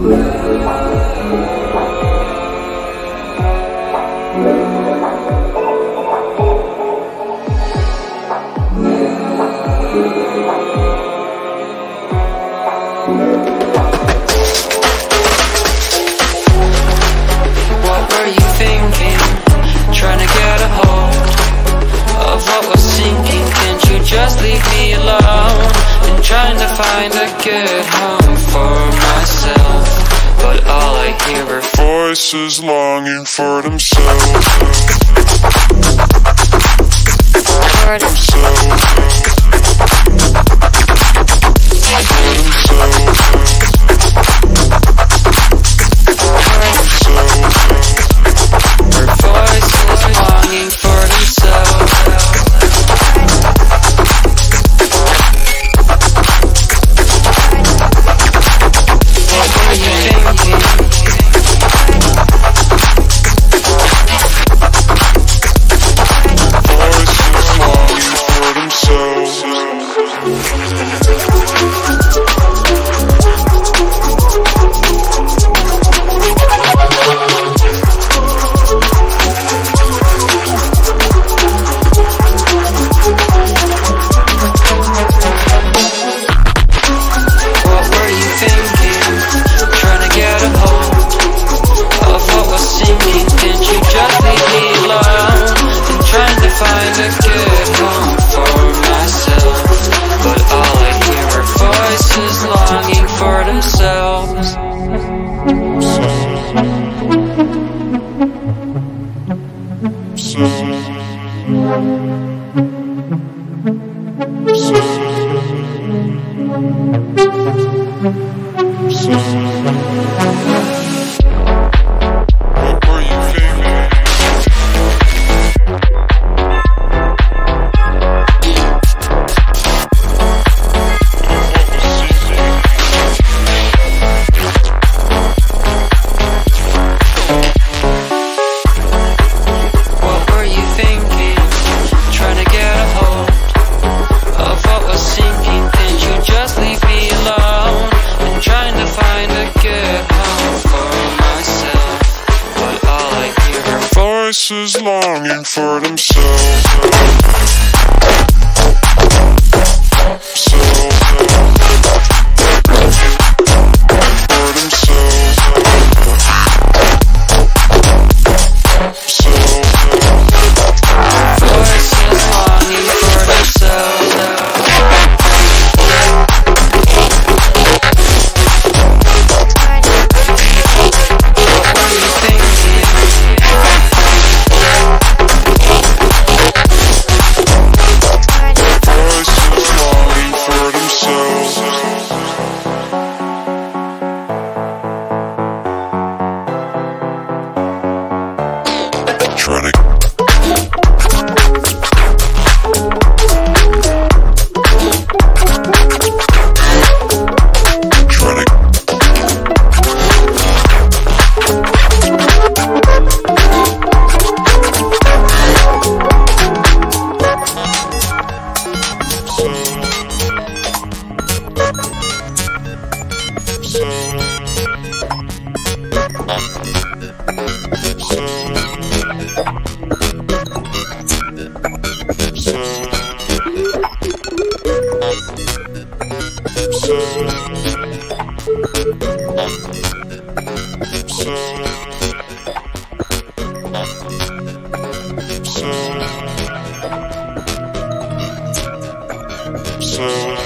Yeah. just leave me alone? And trying to find a good home for myself But all I hear are voices longing for themselves. For themselves Thank you. voices longing for themselves. so so